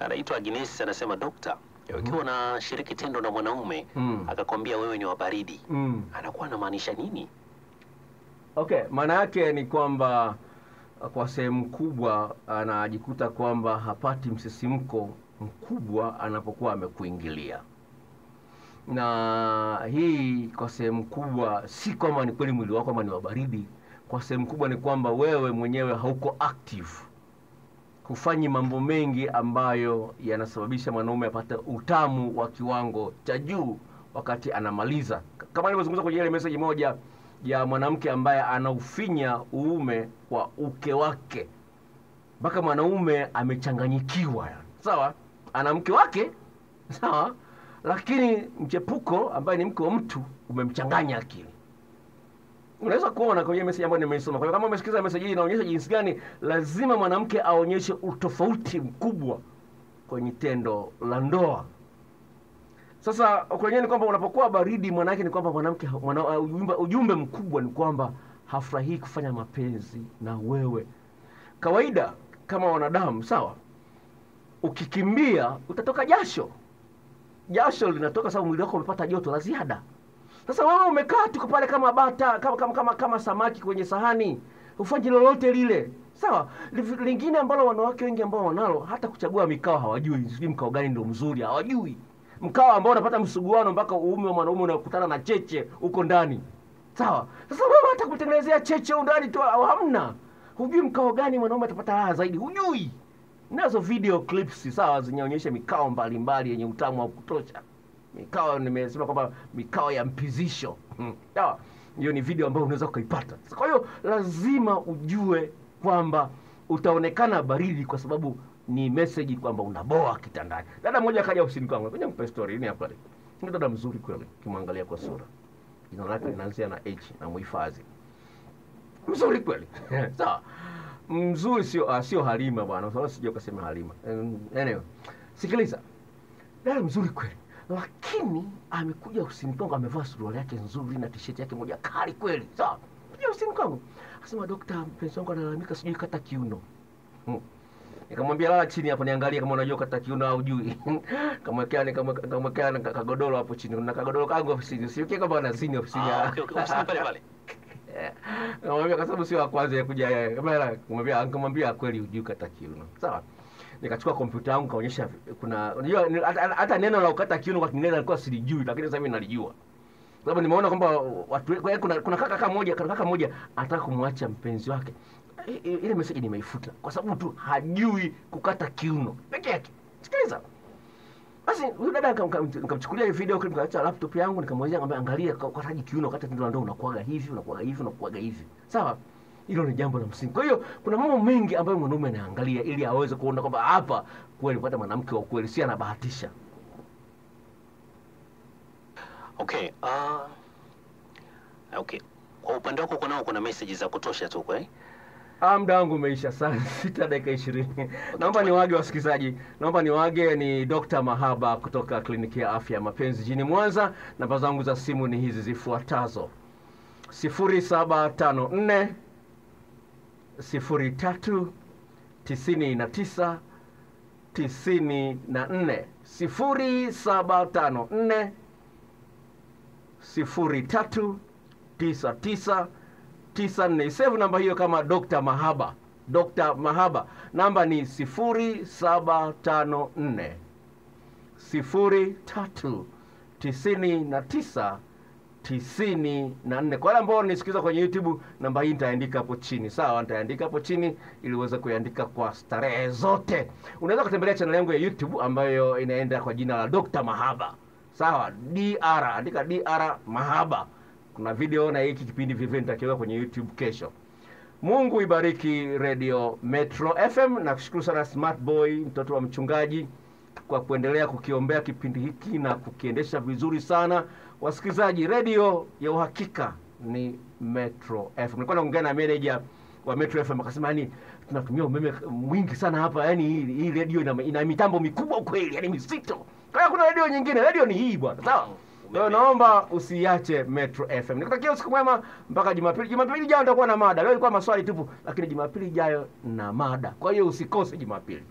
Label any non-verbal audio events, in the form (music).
anaitwa Agnes anasema dokta, ukiwa unashiriki tendo na mwanaume Mm. akakwambia wewe ni wa baridi, Mm. anakuwa anamaanisha nini? Okay, maana yake ni kwamba kwa sehemu kubwa anajikuta kwamba hapati msisimko mkubwa anapokuwa amekuingilia, na hii kwa sehemu kubwa si kwamba ni kweli mwili wako ama ni wa baridi. Kwa sehemu kubwa ni kwamba wewe mwenyewe hauko active, hufanyi mambo mengi ambayo yanasababisha mwanaume apate utamu wa kiwango cha juu wakati anamaliza, kama nilivyozungumza kwenye ile message moja ya mwanamke ambaye anaufinya uume wa uke wake. Mpaka mwanaume amechanganyikiwa, sawa, ana mke wake. Sawa, lakini mchepuko ambaye ni mke wa mtu umemchanganya akili. Unaweza kuona kwenye message ambayo nimeisoma. Kwa hiyo kama umesikiza message hii, inaonyesha jinsi gani lazima mwanamke aonyeshe utofauti mkubwa kwenye tendo la ndoa. Sasa kwenyewe ni kwamba unapokuwa baridi, maana ni kwamba mwanamke mwana, ujumbe, ujumbe mkubwa ni kwamba hafurahii kufanya mapenzi na wewe. Kawaida kama wanadamu, sawa, ukikimbia utatoka jasho, jasho linatoka sababu mwili wako umepata joto la ziada. Sasa wewe umekaa tuko pale kama bata kama, kama, kama, kama samaki kwenye sahani, ufanye lolote lile sawa. Lingine ambalo wanawake wengi ambao wanalo hata kuchagua mikao hawajui, sijui mkao gani ndio mzuri, hawajui mkao ambao unapata msuguano mpaka uume wa mwanaume unakutana na cheche huko ndani, sawa. Sasa wewe hata kutengenezea cheche huko ndani tu hamna, hujui mkao gani mwanaume atapata raha zaidi, hujui. Nazo video clips sawa, zinaonyesha mikao mbalimbali yenye utamu wa kutosha mikao nimesema kwamba mikao ya mpizisho Hmm, sawa. Hiyo ni video ambayo unaweza ukaipata kwa hiyo lazima ujue kwamba utaonekana baridi kwa sababu ni message kwamba unaboa kitandani. Dada mmoja akaja ofisini kwangu kuja mpe story ni hapa. Ni dada mzuri kweli kimwangalia kwa sura. Jina lake linaanzia na H na muhifadhi. Mzuri kweli. (laughs) Sawa. Mzuri sio uh, sio Halima bwana. Sasa sije ukasema Halima. Anyway sikiliza. Dada mzuri kweli lakini amekuja ofisini kwangu amevaa suruali yake nzuri na tisheti yake moja kali kweli sawa kuja ofisini kwangu asema dokta mpenzi wangu analalamika sijui kata kiuno Hmm. nikamwambia lala chini hapo niangalie kama unajua kata kiuno au jui (laughs) kamwekea nikamwekea na kagodoro hapo chini na kagodoro kangu ofisini usiweke kama anazini ofisini Ah, okay, okay, ofisini pale pale. (laughs) Kamwambia kwa sababu sio wa kwanza ya kuja yeye. Kama hela kumwambia nikamwambia kweli hujui kata kiuno. Sawa. Nikachukua kompyuta yangu kaonyesha kuna unajua hata neno la ukata kiuno kwa Kiingereza nilikuwa silijui lakini sasa mimi nalijua. Sababu nimeona kwamba watu kuna kuna kaka kaka kuna kaka mmoja anataka kumwacha mpenzi wake. Ile message nimeifuta kwa sababu tu hajui kukata kiuno peke yake. Sikiliza. Basi huyu dada nikam- nikam- nikamchukulia hiyo video clip nikaacha laptop yangu nikamwambia angalia kwa sababu kiuno kata tendo ndoa unakuaga hivi unakuaga hivi unakuaga hivi. Sawa? Hilo ni jambo la msingi. Kwa hiyo kuna mambo mengi ambayo mwanaume anaangalia ili aweze kuona kwamba hapa kweli pata mwanamke wa kweli si anabahatisha. Okay, ah, okay. Kwa upande wako kunao kuna message za kutosha tu kwa eh? Ah, muda wangu umeisha sana, (laughs) sita dakika ishirini. (laughs) Naomba niwage wasikilizaji, naomba niwage. Ni Dr. Mahaba kutoka kliniki ya afya ya mapenzi jijini Mwanza. Namba zangu za simu ni hizi zifuatazo: sifuri saba tano nne sifuri tatu tisini na tisa tisini na nne sifuri saba tano nne sifuri tatu tisa tisa tisa nne save namba hiyo kama Dr. Mahaba Dr. Mahaba namba ni sifuri saba tano nne sifuri tatu tisini na nne. Kwa wale ambao nisikiza kwenye youtube namba hii nitaandika hapo chini. Sawa nitaandika hapo chini ili uweze kuiandika kwa starehe zote. Unaweza kutembelea channel yangu ya youtube ambayo inaenda kwa jina la Dr. Mahaba. Sawa dr andika dr mahaba. Kuna video na hiki kipindi vivyo nitakiweka kwenye youtube kesho. Mungu ibariki radio metro fm na kushukuru sana smart boy mtoto wa mchungaji kwa kuendelea kukiombea kipindi hiki na kukiendesha vizuri sana wasikilizaji redio ya uhakika ni metro fm nilikuwa naongea na meneja wa metro fm akasema yani tunatumia umeme mwingi sana hapa yani hii, hii redio ina, ina mitambo mikubwa kweli yani misito kwa hiyo kuna redio nyingine redio ni hii bwana sawa kwa hiyo naomba usiache Metro FM. Nikutakia usiku mwema mpaka Jumapili. Jumapili ijayo nitakuwa na mada. Leo ilikuwa maswali tupu, lakini Jumapili ijayo na mada. Kwa hiyo usikose Jumapili.